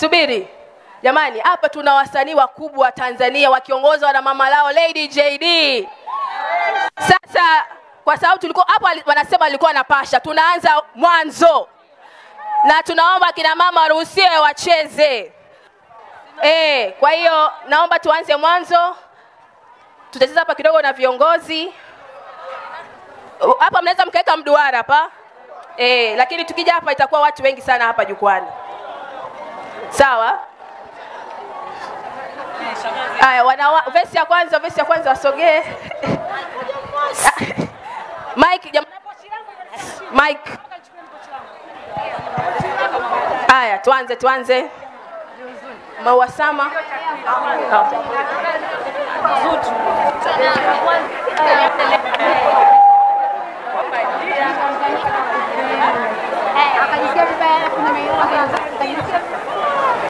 subiri. Jamani hapa tuna wasanii wakubwa tanzania wakiongozwa na mama lao lady jd sasa kwa sababu tulikuwa hapo wanasema alikuwa na pasha. Tunaanza mwanzo. Na tunaomba kina mama waruhusiwe wacheze. E, kwa hiyo naomba tuanze mwanzo. Tutacheza hapa kidogo na viongozi. Hapa mnaweza mkaweka mduara hapa. E, lakini tukija hapa itakuwa watu wengi sana hapa jukwani sawa? Aya, wana vesi ya kwanza vesi ya kwanza wasogee. Mike jam... mike. Aya, tuanze tuanze. Mauasama akajisikia vibaya kuna